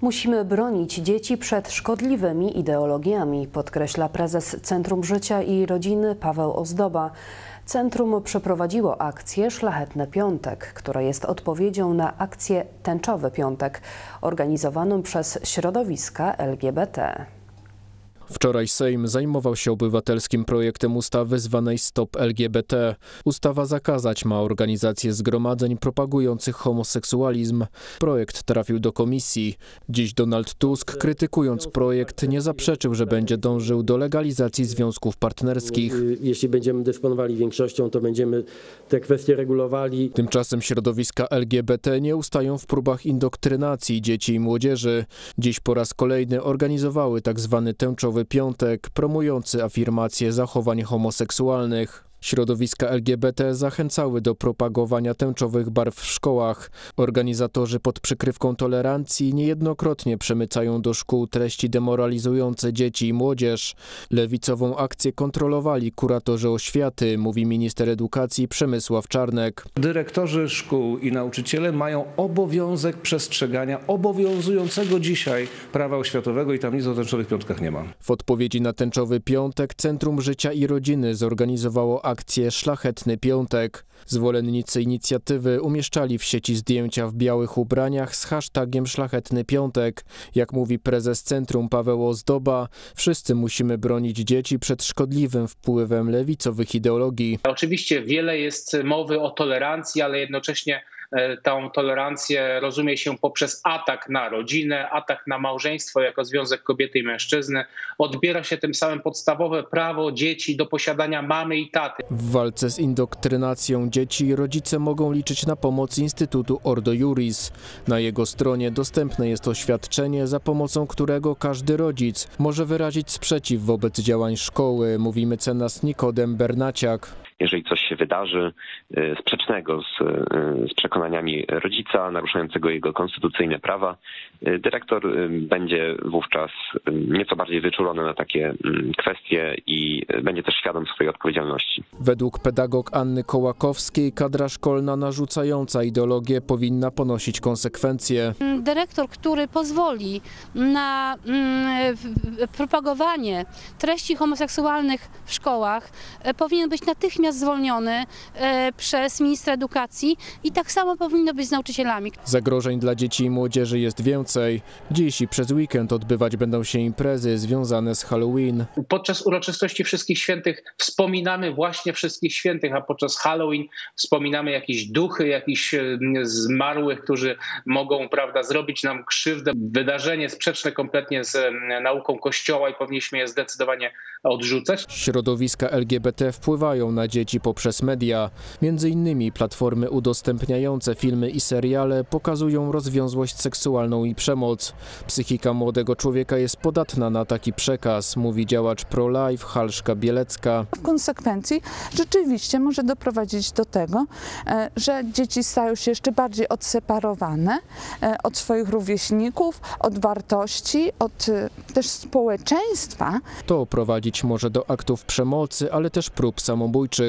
Musimy bronić dzieci przed szkodliwymi ideologiami, podkreśla prezes Centrum Życia i Rodziny Paweł Ozdoba. Centrum przeprowadziło akcję Szlachetny Piątek, która jest odpowiedzią na akcję Tęczowy Piątek, organizowaną przez środowiska LGBT. Wczoraj Sejm zajmował się obywatelskim projektem ustawy zwanej Stop LGBT. Ustawa zakazać ma organizację zgromadzeń propagujących homoseksualizm. Projekt trafił do komisji. Dziś Donald Tusk, krytykując projekt, nie zaprzeczył, że będzie dążył do legalizacji związków partnerskich. Jeśli będziemy dysponowali większością, to będziemy te kwestie regulowali. Tymczasem środowiska LGBT nie ustają w próbach indoktrynacji dzieci i młodzieży. Dziś po raz kolejny organizowały tak zwany piątek promujący afirmację zachowań homoseksualnych. Środowiska LGBT zachęcały do propagowania tęczowych barw w szkołach. Organizatorzy pod przykrywką tolerancji niejednokrotnie przemycają do szkół treści demoralizujące dzieci i młodzież. Lewicową akcję kontrolowali kuratorzy oświaty, mówi minister edukacji Przemysław Czarnek. Dyrektorzy szkół i nauczyciele mają obowiązek przestrzegania obowiązującego dzisiaj prawa oświatowego i tam nic o tęczowych piątkach nie ma. W odpowiedzi na tęczowy piątek Centrum Życia i Rodziny zorganizowało akcję Szlachetny Piątek. Zwolennicy inicjatywy umieszczali w sieci zdjęcia w białych ubraniach z hashtagiem Szlachetny Piątek. Jak mówi prezes Centrum Paweł Ozdoba, wszyscy musimy bronić dzieci przed szkodliwym wpływem lewicowych ideologii. Oczywiście wiele jest mowy o tolerancji, ale jednocześnie tą tolerancję rozumie się poprzez atak na rodzinę, atak na małżeństwo jako związek kobiety i mężczyzny. Odbiera się tym samym podstawowe prawo dzieci do posiadania mamy i taty. W walce z indoktrynacją dzieci rodzice mogą liczyć na pomoc Instytutu Ordo Juris. Na jego stronie dostępne jest oświadczenie, za pomocą którego każdy rodzic może wyrazić sprzeciw wobec działań szkoły, mówi mecenas Nikodem Bernaciak jeżeli coś się wydarzy y, sprzecznego z, y, z, przekonaniami rodzica, naruszającego jego konstytucyjne prawa, y, dyrektor będzie wówczas nieco bardziej wyczulony na takie mm, kwestie i będzie też świadom swojej odpowiedzialności. Według pedagog Anny Kołakowskiej kadra szkolna narzucająca ideologię powinna ponosić konsekwencje. Dyrektor, który pozwoli na mm, propagowanie treści homoseksualnych w szkołach, powinien być natychmiast natychmiast zwolniony e, przez ministra edukacji i tak samo powinno być z nauczycielami. Zagrożeń dla dzieci i młodzieży jest więcej. Dziś i przez weekend odbywać będą się imprezy związane z Halloween. Podczas uroczystości Wszystkich Świętych wspominamy właśnie Wszystkich Świętych, a podczas Halloween wspominamy jakieś duchy, jakichś e, zmarłych, którzy mogą prawda, zrobić nam krzywdę. Wydarzenie sprzeczne kompletnie z nauką Kościoła i powinniśmy je zdecydowanie odrzucać. Środowiska LGBT wpływają na dzieci poprzez media. Między innymi platformy udostępniające filmy i seriale pokazują rozwiązłość seksualną i przemoc. Psychika młodego człowieka jest podatna na taki przekaz, mówi działacz pro-life Halszka Bielecka. W konsekwencji rzeczywiście może doprowadzić do tego, e, że dzieci stają się jeszcze bardziej odseparowane e, od swoich rówieśników, od wartości, od e, też społeczeństwa. To prowadzić może do aktów przemocy, ale też prób samobójczych.